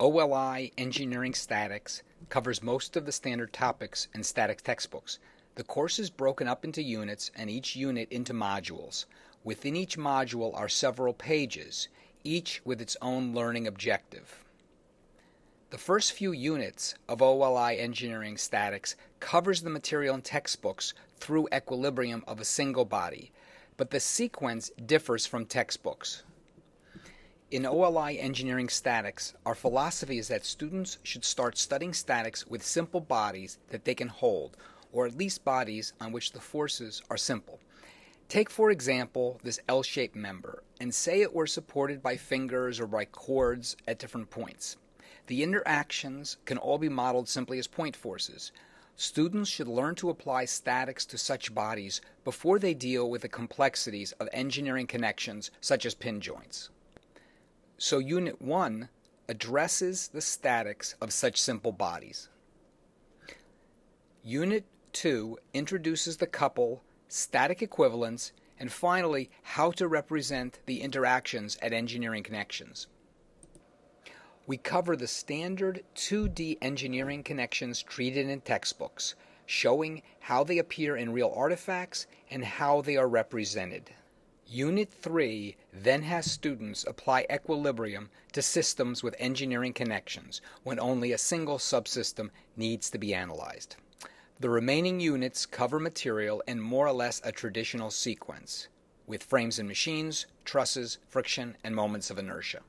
OLI Engineering Statics covers most of the standard topics in static textbooks. The course is broken up into units and each unit into modules. Within each module are several pages, each with its own learning objective. The first few units of OLI Engineering Statics covers the material in textbooks through equilibrium of a single body, but the sequence differs from textbooks. In OLI Engineering Statics, our philosophy is that students should start studying statics with simple bodies that they can hold, or at least bodies on which the forces are simple. Take, for example, this L shaped member, and say it were supported by fingers or by cords at different points. The interactions can all be modeled simply as point forces. Students should learn to apply statics to such bodies before they deal with the complexities of engineering connections such as pin joints. So Unit 1 addresses the statics of such simple bodies. Unit 2 introduces the couple, static equivalence, and finally, how to represent the interactions at engineering connections. We cover the standard 2D engineering connections treated in textbooks, showing how they appear in real artifacts and how they are represented. Unit 3 then has students apply equilibrium to systems with engineering connections when only a single subsystem needs to be analyzed. The remaining units cover material in more or less a traditional sequence, with frames and machines, trusses, friction, and moments of inertia.